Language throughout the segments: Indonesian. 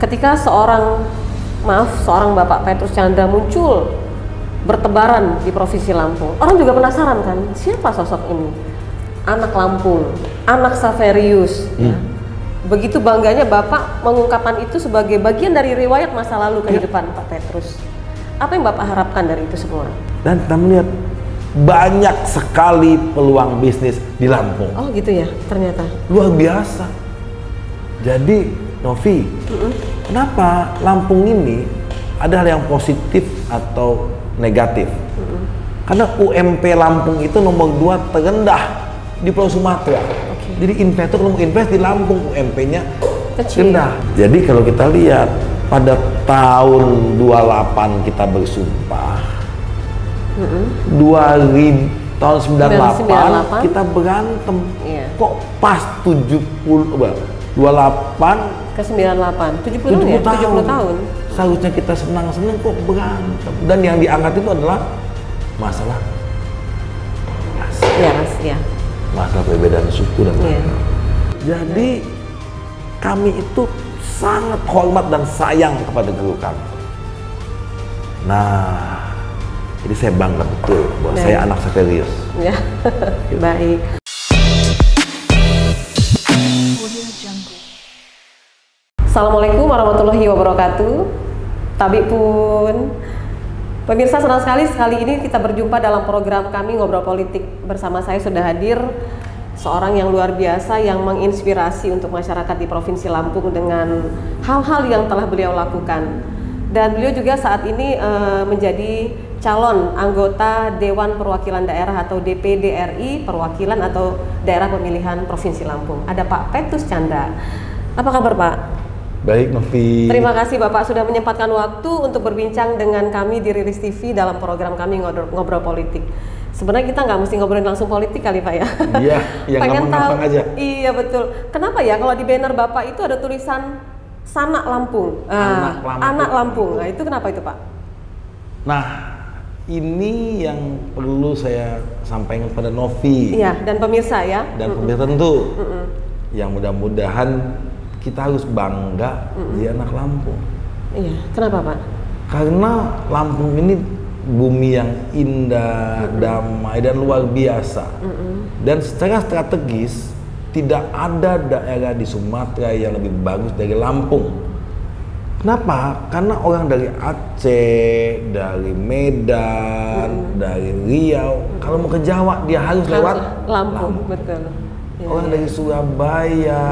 ketika seorang maaf seorang Bapak Petrus Chandra muncul bertebaran di provinsi Lampung, orang juga penasaran kan siapa sosok ini? Anak Lampung, anak Saverius. ya. Begitu bangganya Bapak mengungkapkan itu sebagai bagian dari riwayat masa lalu kehidupan Pak Petrus. Apa yang Bapak harapkan dari itu semua? Dan kita melihat banyak sekali peluang bisnis di Lampung. Oh gitu ya, ternyata. Luar biasa. Jadi, Novi, kenapa Lampung ini ada hal yang positif atau negatif? Karena UMP Lampung itu nomor dua terendah di Pulau Sumatera. Jadi investor mau invest di Lampung UMP-nya rendah. Jadi kalau kita lihat pada tahun 28 kita bersumpah, 2000 tahun 98, 98, kita berantem. Iya. Kok pas 70 apa, 28 Ke 98, 70, 70 ya? tahun. 70 tahun. Seharusnya kita senang-senang kok berantem. Dan yang diangkat itu adalah masalah ras, Ya, Mas, ya. masalah perbedaan suku dan Iya. agama. Jadi kami itu sangat hormat dan sayang kepada guru kami. Nah, jadi saya bangga betul bahwa Baik. saya anak Saverius. Ya. Baik. Assalamualaikum warahmatullahi wabarakatuh. Tabi pun. Pemirsa senang sekali sekali ini kita berjumpa dalam program kami Ngobrol Politik. Bersama saya sudah hadir seorang yang luar biasa yang menginspirasi untuk masyarakat di Provinsi Lampung dengan hal-hal yang telah beliau lakukan. Dan beliau juga saat ini eh, menjadi calon anggota Dewan Perwakilan Daerah atau DPD RI Perwakilan atau Daerah Pemilihan Provinsi Lampung. Ada Pak Petrus Canda. Apa kabar Pak? Baik, Novi. Terima kasih Bapak sudah menyempatkan waktu untuk berbincang dengan kami di Rilis TV dalam program kami ngobrol, ngobrol politik. Sebenarnya kita nggak mesti ngobrolin langsung politik kali Pak ya. Iya, yang Pengen tahu- aja. Iya betul. Kenapa ya kalau di banner Bapak itu ada tulisan Sanak Lampung. Ah, Anak Lampung. Anak Lampung. Nah itu kenapa itu Pak? Nah, ini yang perlu saya sampaikan pada Novi. Iya dan pemirsa ya. dan pemirsa tentu yang mudah-mudahan kita harus bangga di anak Lampung Iya. Kenapa Pak? karena Lampung ini bumi yang indah, damai dan luar biasa dan secara strategis tidak ada daerah di Sumatera yang lebih bagus dari Lampung. Kenapa? Karena orang dari Aceh, dari Medan, dari Riau, kalau mau ke Jawa dia harus lewat Harus Lampung, betul. Iya, Orang dari Surabaya,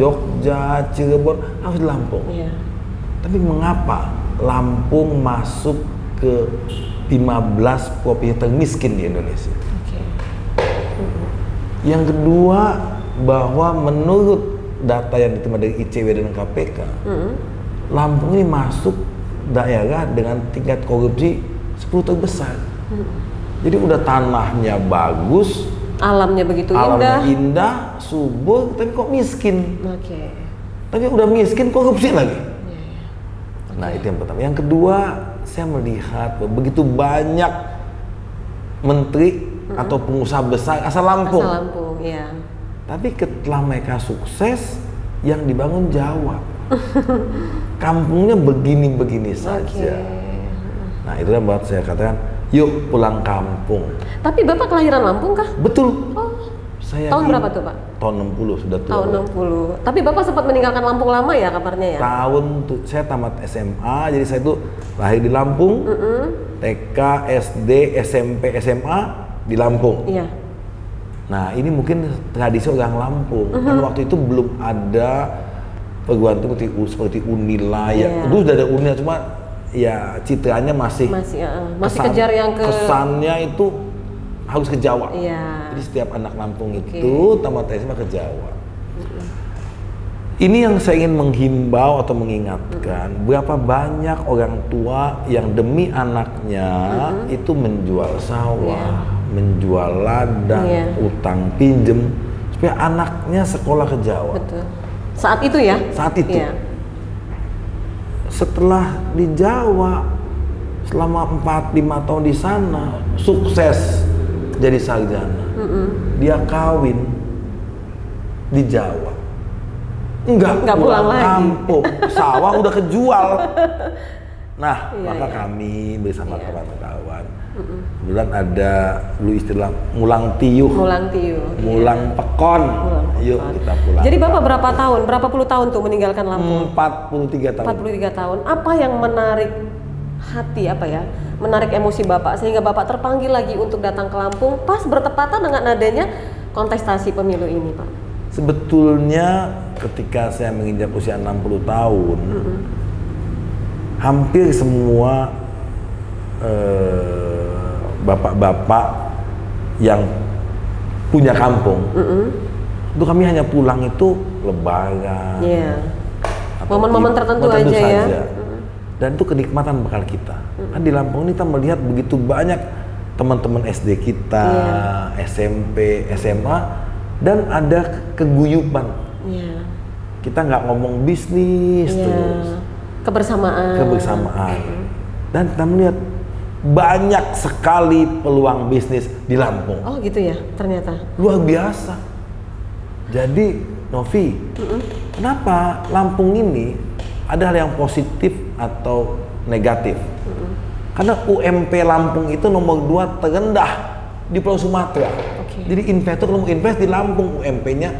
Jogja, Cirebon harus Lampung. Iya. Tapi mengapa Lampung masuk ke 15 provinsi termiskin di Indonesia? Yang kedua, bahwa menurut data yang diterima dari ICW dan KPK, Mm-mm. Lampung ini masuk daerah dengan tingkat korupsi 10 terbesar. Jadi udah tanahnya bagus, Alamnya begitu alamnya indah. indah, subur, tapi kok miskin? Oke. Tapi udah miskin korupsi lagi. Iya, iya. Nah itu yang pertama. Yang kedua, saya melihat begitu banyak menteri atau pengusaha besar asal Lampung. Asal Lampung, iya. Tapi setelah mereka sukses, yang dibangun Jawa. Kampungnya begini-begini saja. Nah itulah buat saya katakan, yuk pulang kampung. Tapi Bapak kelahiran Lampung kah? Betul. Oh, Saya tahun berapa tuh Pak? Tahun 60 sudah tua. Tahun 60. Tapi Bapak sempat meninggalkan Lampung lama ya kabarnya ya? tahun tuh saya tamat SMA jadi saya tuh lahir di Lampung TK SD SMP SMA di Lampung Iya. nah ini mungkin tradisi orang Lampung kan waktu itu belum ada perguruan tinggi seperti, Unila ya Iya. dulu sudah ada Unila cuma ya citranya masih Masih uh, masih kesan- kejar yang ke kesannya itu harus ke Jawa Iya. jadi setiap anak Lampung Oke. itu tamat SMA ke Jawa. Ini yang saya ingin menghimbau atau mengingatkan berapa banyak orang tua yang demi anaknya itu menjual sawah, menjual ladang, Iya. utang pinjem supaya anaknya sekolah ke Jawa. betul. Saat itu ya? Saat itu. Iya. Setelah di Jawa selama 4-5 tahun di sana sukses jadi sarjana. Dia kawin di Jawa. Enggak, Nggak pulang lagi. kampung. Sawah udah kejual. Nah, Iya, maka iya. kami bersama Iya. Kemudian ada lu istilah mulang tiuh, Mulang Tiu. mulang pekon. Mulang Yuk Pekon. kita pulang. Jadi Bapak berapa tahun? Berapa puluh tahun tuh meninggalkan Lampung? 43 tahun. 43 tahun. Apa yang menarik hati apa ya? Menarik emosi Bapak sehingga Bapak terpanggil lagi untuk datang ke Lampung pas bertepatan dengan adanya kontestasi pemilu ini, Pak. Sebetulnya ketika saya menginjak usia 60 tahun, hampir semua eh, bapak-bapak yang punya kampung, itu kami hanya pulang itu lebaran. Atau Momen-momen tertentu tertentu aja ya. saja. Dan itu kenikmatan bekal kita. Kan di Lampung ini kita melihat begitu banyak teman-teman SD kita, Iya. SMP, SMA, dan ada keguyuban. Iya. Kita nggak ngomong bisnis Iya. terus, Kebersamaan. kebersamaan. Dan kita melihat banyak sekali peluang bisnis di Lampung. Oh, gitu ya, ternyata. luar biasa. Jadi Novi, kenapa Lampung ini ada hal yang positif atau negatif? Karena UMP Lampung itu nomor dua terendah di Pulau Sumatera. Oke. Jadi investor kalau mau invest di Lampung UMP-nya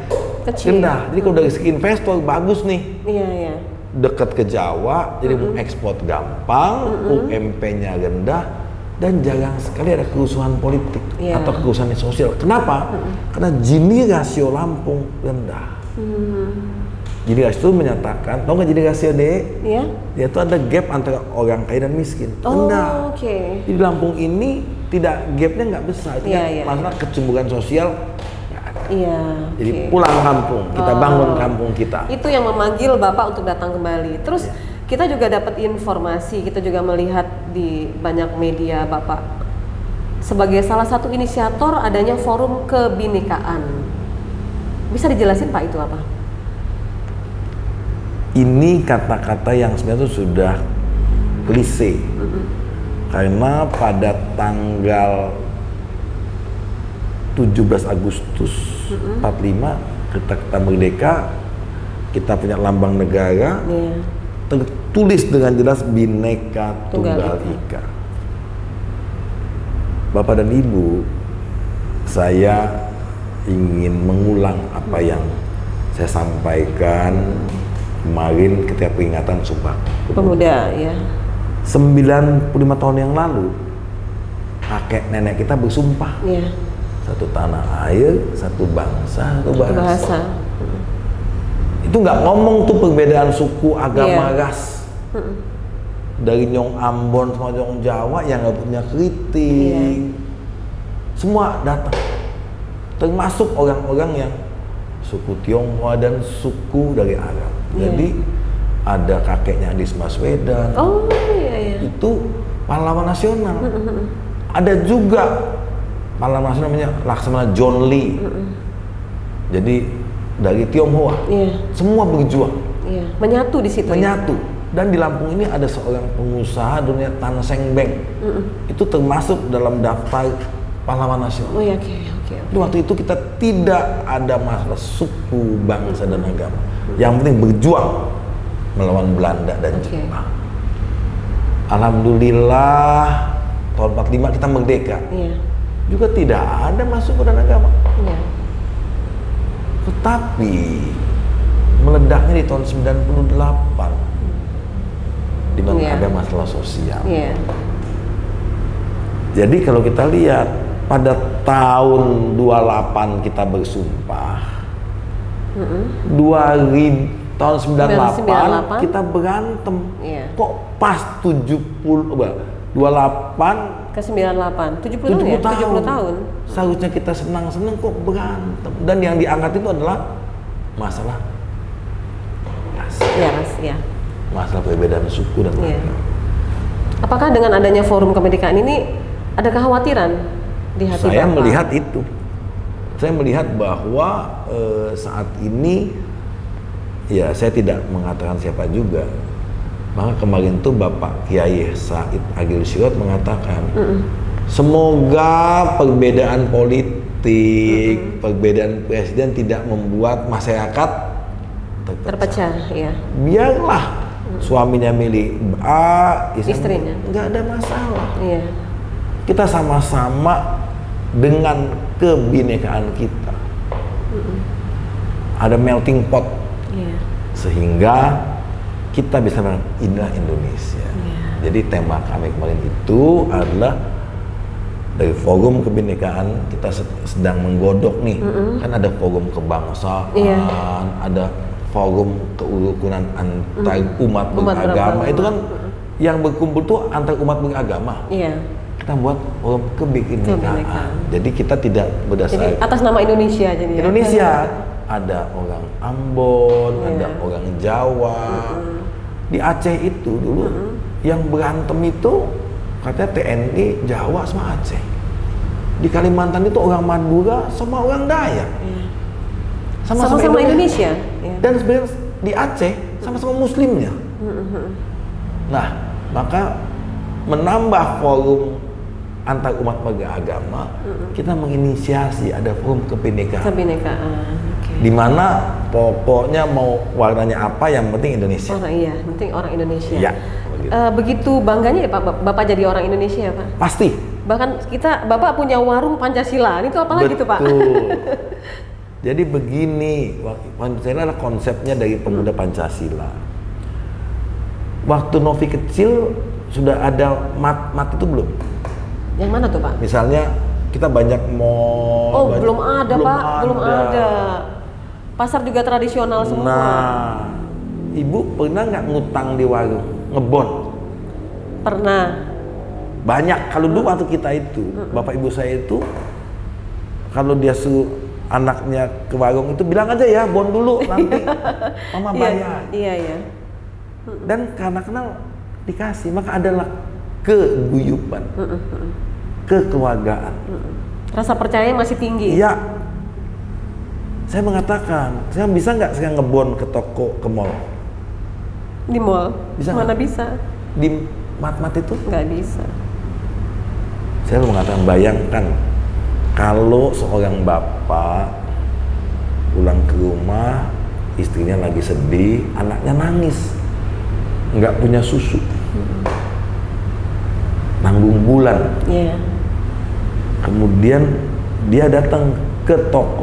Kecil. rendah. Jadi kalau dari segi investor bagus nih Iya, iya. Dekat ke Jawa, jadi mau ekspor gampang, UMP-nya rendah, dan jarang sekali ada kerusuhan politik Iya. atau kerusuhan sosial. Kenapa? Karena Gini rasio Lampung rendah. Gini rasio itu menyatakan, tau nggak Gini rasio D? Iya? Yaitu ada gap antara orang kaya dan miskin, Oh, rendah. oke. Di Lampung ini tidak gapnya nggak besar, itu Iya, kan iya, masalah kecemburuan sosial. Iya. Jadi oke. pulang kampung, kita Oh. bangun kampung kita. Itu yang memanggil Bapak untuk datang kembali. Terus Iya. kita juga dapat informasi, kita juga melihat di banyak media Bapak sebagai salah satu inisiator adanya forum kebinekaan. Bisa dijelasin Pak itu apa? ini kata-kata yang sebenarnya itu sudah klise karena pada tanggal 17 Agustus 45 kita, kita merdeka kita punya lambang negara Iya. tertulis dengan jelas bineka Tunggal tunggal Ika. ika Bapak dan Ibu saya ingin mengulang apa yang saya sampaikan kemarin ketika peringatan Sumpah Pemuda, ya. 95 tahun yang lalu kakek nenek kita bersumpah Iya. Satu tanah air, satu bangsa, satu bahasa. bahasa. Itu nggak ngomong tuh perbedaan suku, agama, Iya. ras. Dari Nyong Ambon sama Nyong Jawa yang nggak punya kritik, Iya. semua datang. Termasuk orang-orang yang suku Tionghoa dan suku dari Arab. Iya. Jadi ada kakeknya Anies Baswedan, Oh, iya iya. itu pahlawan nasional. Ada juga pahlawan nasional namanya Laksamana John Lee. Jadi dari Tionghoa, Iya. semua berjuang Iya. Menyatu di situ. ya? menyatu. Dan di Lampung ini ada seorang pengusaha dunia Tan Seng Beng. Itu termasuk dalam daftar pahlawan nasional. Oh, iya, oke, oke. Jadi waktu itu kita tidak ada masalah suku, bangsa dan agama. Yang penting berjuang melawan Belanda dan Oke. Jepang. Alhamdulillah tahun 45 kita merdeka. Iya. Juga tidak ada masuk dan agama. Iya. Tetapi meledaknya di tahun 98 di mana Iya. ada masalah sosial. Iya. Jadi kalau kita lihat pada tahun 28 kita bersumpah. 2000 tahun 98, 98, kita berantem. Iya. Kok pas 70 bah, 28 Ke 98. 70 tahun 70 ya? tahun. 70 tahun. Seharusnya kita senang-senang kok berantem. Dan yang diangkat itu adalah masalah ras, Iya, Ras, ya. masalah perbedaan suku dan agama. Apakah dengan adanya forum kemerdekaan ini ada kekhawatiran di hati Saya Bapak? melihat itu. Saya melihat bahwa eh, saat ini ya saya tidak mengatakan siapa juga. Maka kemarin tuh Bapak Kiai Said Agil Sirot mengatakan semoga perbedaan politik, perbedaan presiden tidak membuat masyarakat terpecah. Terpecah, iya. Biarlah suaminya milih A, Istrinya. nggak ada masalah. Iya. Kita sama-sama dengan kebinekaan kita. Ada melting pot Iya. sehingga kita bisa bilang inilah Indonesia. Iya. Jadi tema kami kemarin itu adalah dari forum kebinekaan kita se- sedang menggodok nih kan ada forum kebangsaan Iya. ada forum kerukunan antar umat Umat beragama itu kan yang berkumpul tuh antar umat beragama Iya. kita buat forum kebinekaan jadi kita tidak Jadi berdasar atas nama Indonesia jadi. ya? Indonesia ada orang Ambon, Iya. ada orang Jawa. Di Aceh itu dulu yang berantem itu katanya TNI Jawa sama Aceh. Di Kalimantan itu orang Madura sama orang Dayak. Iya. Sama-sama Sama-sama Indonesia. Iya. Dan sebenarnya di Aceh sama-sama Muslimnya. Nah, maka menambah forum antar umat beragama, kita menginisiasi ada forum kebinekaan Kebinekaan. Di mana pokoknya mau warnanya apa yang penting Indonesia. Orang iya, penting orang Indonesia. Iya, begitu. Eh, begitu bangganya ya Pak, Bap- Bapak jadi orang Indonesia ya Pak. Pasti. Bahkan kita Bapak punya warung Pancasila. Ini tuh apa lagi tuh Pak? Betul. Jadi begini, Pancasila adalah konsepnya dari pemuda Pancasila. Waktu Novi kecil sudah ada mat mat itu belum? Yang mana tuh Pak? Misalnya kita banyak mall. Oh, banyak- belum ada Pak, belum ada. Pasar juga tradisional semua. Nah, ibu pernah nggak ngutang di warung ngebon? Pernah. Banyak. Kalau dulu waktu kita itu, bapak ibu saya itu, kalau dia suruh anaknya ke warung itu bilang aja ya bon dulu nanti mama Iya, bayar. iya, iya. Dan karena kenal dikasih, maka adalah keguyupan, kekeluargaan. Rasa percaya masih tinggi. Iya. Saya mengatakan, saya bisa nggak saya ngebon ke toko, ke mall? Di mall. Bisa Mana nggak? bisa? Di mat-mat itu Nggak bisa. Saya mengatakan bayangkan kalau seorang bapak pulang ke rumah istrinya lagi sedih, anaknya nangis, nggak punya susu, nanggung bulan, Iya. kemudian dia datang ke toko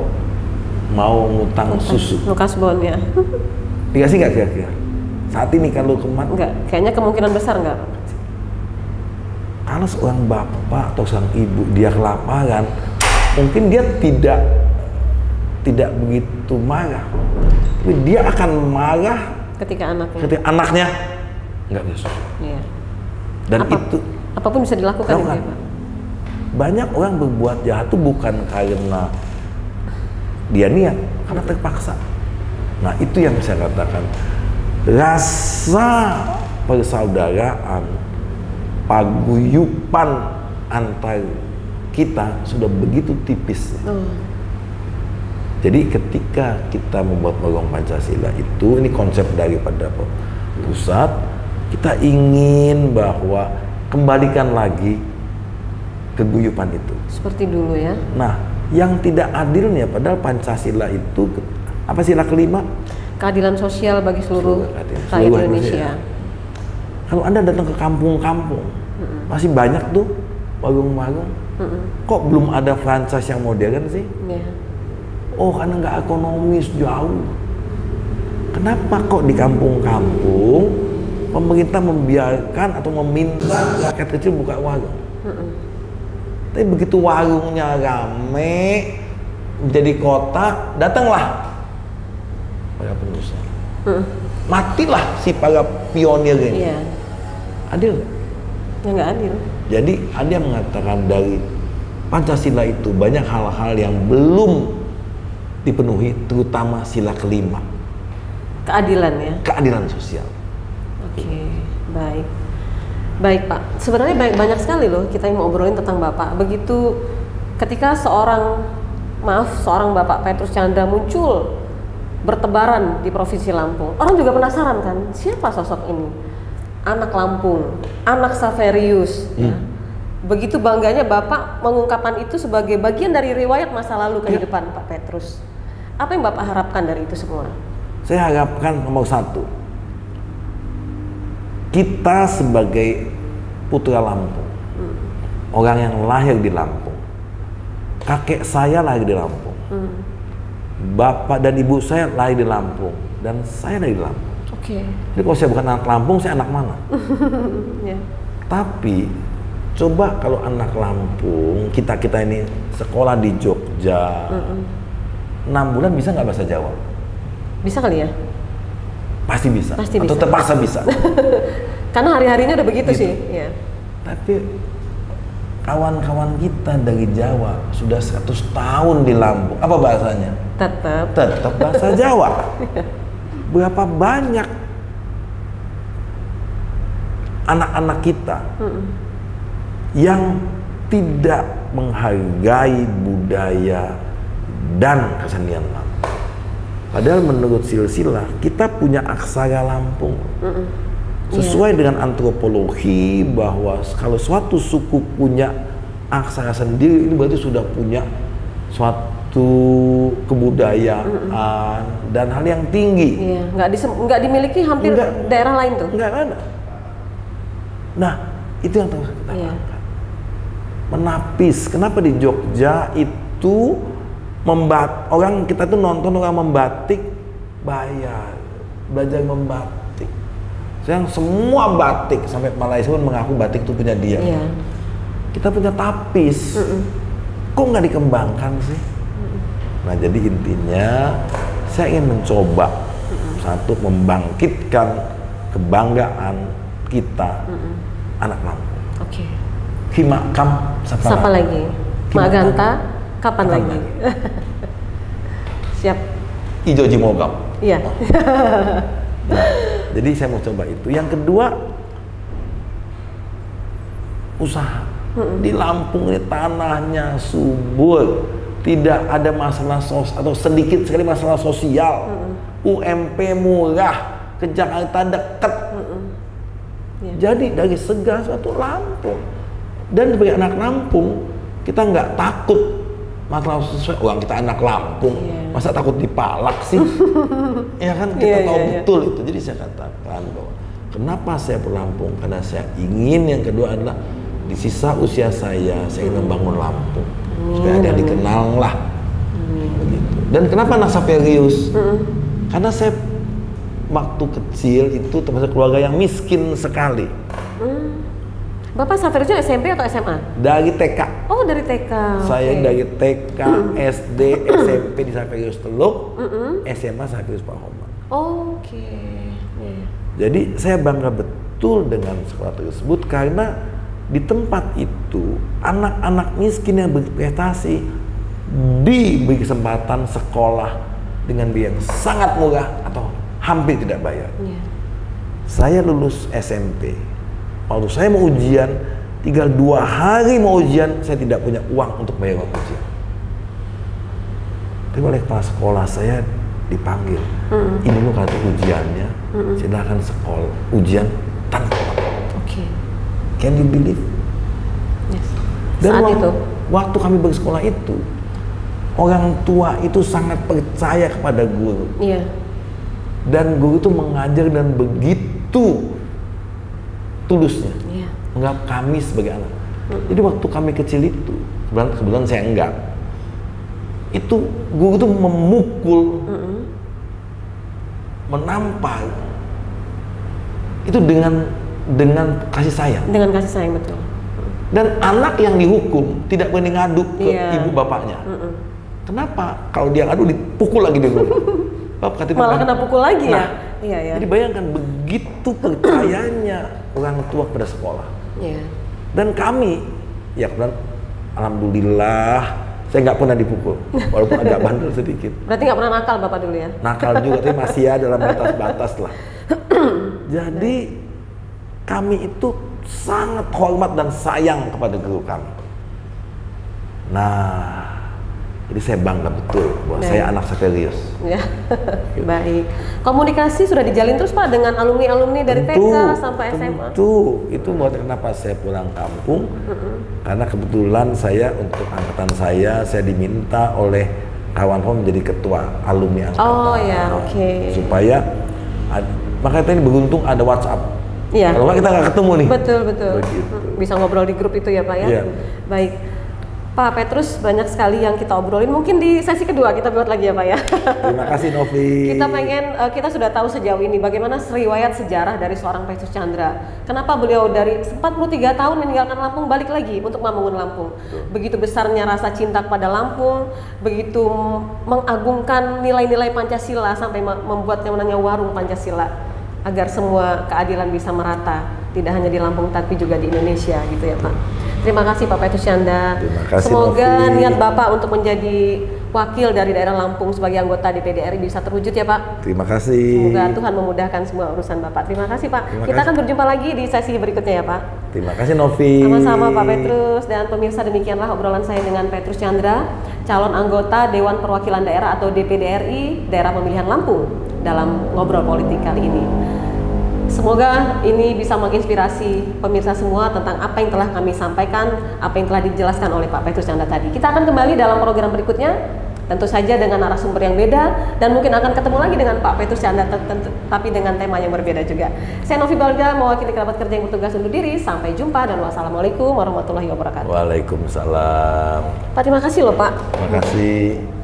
mau ngutang susu, Lukas Bon ya. dikasih nggak kira-kira? Saat ini kalau ke mana? Enggak, kayaknya kemungkinan besar enggak. Kalau seorang bapak atau seorang ibu dia kelaparan, mungkin dia tidak tidak begitu marah. Tapi dia akan marah Ketika anaknya. ketika anaknya nggak bisa. Iya. Dan Apa- itu Apa pun bisa dilakukan Lakukan. ya Pak. banyak orang berbuat jahat itu bukan karena dia niat, karena terpaksa. Nah itu yang saya katakan rasa persaudaraan, paguyupan antar kita sudah begitu tipis. Oh, Jadi ketika kita membuat lorong Pancasila itu, ini konsep daripada pusat, kita ingin bahwa kembalikan lagi keguyupan itu. seperti dulu ya. Nah, yang tidak adilnya padahal Pancasila itu apa sila kelima? Keadilan sosial bagi seluruh rakyat- Indonesia. Indonesia. Kalau Anda datang ke kampung-kampung, masih banyak tuh warung-warung. Kok belum ada franchise yang modern sih? Iya. Oh, karena nggak ekonomis jauh. Kenapa kok di kampung-kampung pemerintah membiarkan atau meminta rakyat kecil buka warung? Tapi begitu warungnya rame menjadi kota, datanglah para pengusaha. Matilah si para pionir ini. Iya. Adil? Ya nggak adil. Jadi ada yang mengatakan dari Pancasila itu banyak hal-hal yang belum dipenuhi, terutama sila kelima, Keadilan ya. keadilan sosial. Oke, baik. Baik Pak, sebenarnya banyak, banyak sekali loh kita yang mau obrolin tentang Bapak. Begitu ketika seorang, maaf, seorang Bapak Petrus Chandra muncul bertebaran di Provinsi Lampung, orang juga penasaran kan, siapa sosok ini? Anak Lampung, anak Saverius. ya. Begitu bangganya Bapak mengungkapkan itu sebagai bagian dari riwayat masa lalu kehidupan Pak Petrus. Apa yang Bapak harapkan dari itu semua? Saya harapkan nomor satu, kita sebagai putra Lampung, orang yang lahir di Lampung, kakek saya lahir di Lampung, bapak dan ibu saya lahir di Lampung, dan saya lahir di Lampung. Oke. Jadi kalau saya bukan anak Lampung, saya anak mana? Ya. Tapi coba kalau anak Lampung, kita kita ini sekolah di Jogja, enam bulan bisa nggak bahasa Jawa? Bisa kali ya? Pasti bisa. Pasti Atau bisa. terpaksa bisa. Karena hari-harinya udah begitu Gitu. sih. Ya. Tapi kawan-kawan kita dari Jawa sudah 100 tahun di Lampung. Apa bahasanya? Tetap. Tetap bahasa Jawa. Berapa banyak anak-anak kita yang tidak menghargai budaya dan kesenian Lampung. Padahal menurut silsilah kita punya aksara Lampung. Sesuai dengan antropologi bahwa kalau suatu suku punya aksara sendiri ini berarti sudah punya suatu kebudayaan dan hal yang tinggi. Iya, nggak disem- nggak dimiliki hampir Nggak. daerah lain tuh. Enggak ada. Nah, itu yang harus kita lakukan. Menapis. Kenapa di Jogja itu membat orang kita tuh nonton orang membatik bayar, belajar membatik. Sekarang semua batik sampai Malaysia pun mengaku batik itu punya dia. Iya. Kita punya tapis. Kok nggak dikembangkan sih? Nah, jadi intinya saya ingin mencoba satu membangkitkan kebanggaan kita anak Lampung. Oke. Himakam siapa, Siapa lagi? Maganta, kapan Kapan lagi? Siap. Ijo Jimogam. Iya. Nah, jadi saya mau coba itu. Yang kedua usaha. Di Lampung ini tanahnya subur, tidak ada masalah sos atau sedikit sekali masalah sosial. UMP murah, ke Jakarta dekat. Iya. Jadi dari segala sesuatu Lampung. Dan sebagai anak Lampung, kita nggak takut masalah sesuai uang kita anak Lampung. Iya. Masa takut dipalak sih? ya kan kita Iya, tahu iya, iya. betul itu. Jadi saya katakan bahwa kenapa saya ke Lampung? Karena saya ingin yang kedua adalah di sisa usia saya saya ingin membangun Lampung supaya ada yang dikenal lah. Begitu. Dan kenapa Nasaferius? Karena saya waktu kecil itu termasuk keluarga yang miskin sekali Bapak Safirizio SMP atau SMA? dari TK. Oh dari TK. Saya oke. dari TK, SD, SMP di Saverius Teluk, SMA Saverius Pahoma. Oke. Iya. Jadi saya bangga betul dengan sekolah tersebut karena di tempat itu anak-anak miskin yang berprestasi diberi kesempatan sekolah dengan biaya yang sangat murah atau hampir tidak bayar. Iya. Saya lulus SMP. Waktu saya mau ujian, tinggal dua hari mau ujian, saya tidak punya uang untuk bayar uang ujian. Tapi oleh kepala sekolah saya dipanggil, ini lu kartu ujiannya, silakan sekolah ujian tanpa uang. Oke. Can you believe? Yes. Dan Saat waktu, itu. waktu kami bersekolah itu, orang tua itu sangat percaya kepada guru. Iya. Dan guru itu mengajar dan begitu tulusnya. Iya. menganggap kami sebagai anak. Jadi waktu kami kecil itu, kebetulan, kebetulan saya enggak, itu guru itu memukul, menampar, itu dengan dengan kasih sayang. Dengan kasih sayang betul. Dan anak yang dihukum tidak berani ngadu ke Iya. ibu bapaknya. Kenapa? Kalau dia ngadu dipukul lagi di guru. Bapak Malah kena pukul lagi ya? Nah, Iya ya. Jadi bayangkan begitu percayanya orang tua kepada sekolah. Iya. Dan kami, ya kebetulan alhamdulillah saya nggak pernah dipukul, walaupun agak bandel sedikit. Berarti nggak pernah nakal bapak dulu ya? Nakal juga, tapi masih ya dalam batas-batas lah. Jadi kami itu sangat hormat dan sayang kepada guru kami. Nah, jadi saya bangga betul bahwa Baik. saya anak Saverius. Ya. Baik. Komunikasi sudah dijalin terus Pak dengan alumni-alumni dari TK sampai SMA? Tentu, itu buat kenapa saya pulang kampung. Karena kebetulan saya untuk angkatan saya, saya diminta oleh kawan Pom menjadi ketua alumni angkatan. Oh ya, oke. Supaya ad- makanya tadi beruntung ada WhatsApp. Iya. Kalau kita nggak ketemu nih. Betul betul. Begitu. Hmm, Bisa ngobrol di grup itu ya Pak ya. Iya. Baik. Pak Petrus banyak sekali yang kita obrolin. Mungkin di sesi kedua kita buat lagi ya Pak ya. Terima kasih Novi. kita pengen eh, kita sudah tahu sejauh ini bagaimana riwayat sejarah dari seorang Petrus Chandra. Kenapa beliau dari 43 tahun meninggalkan Lampung balik lagi untuk membangun Lampung. Begitu besarnya rasa cinta kepada Lampung, begitu mengagungkan nilai-nilai Pancasila sampai me- membuat yang namanya warung Pancasila agar semua keadilan bisa merata, tidak hanya di Lampung tapi juga di Indonesia gitu ya Pak. Terima kasih Pak Petrus Chandra. Terima kasih, Semoga Novi. niat Bapak untuk menjadi wakil dari daerah Lampung sebagai anggota DPD RI bisa terwujud ya Pak. Terima kasih. Semoga Tuhan memudahkan semua urusan Bapak. Terima kasih Pak. Terima Kita kasih. akan berjumpa lagi di sesi berikutnya ya Pak. Terima kasih Novi. Sama-sama Pak Petrus dan pemirsa demikianlah obrolan saya dengan Petrus Chandra, calon anggota Dewan Perwakilan Daerah atau DPD RI Daerah Pemilihan Lampung dalam ngobrol politik kali ini. Semoga ini bisa menginspirasi pemirsa semua tentang apa yang telah kami sampaikan, apa yang telah dijelaskan oleh Pak Petrus Chandra tadi. Kita akan kembali dalam program berikutnya, tentu saja dengan narasumber yang beda dan mungkin akan ketemu lagi dengan Pak Petrus Chandra, tapi dengan tema yang berbeda juga. Saya Novi Balga, mewakili kerabat kerja yang bertugas undur diri. Sampai jumpa dan wassalamualaikum warahmatullahi wabarakatuh. Waalaikumsalam. Pak, terima kasih loh Pak. Terima kasih.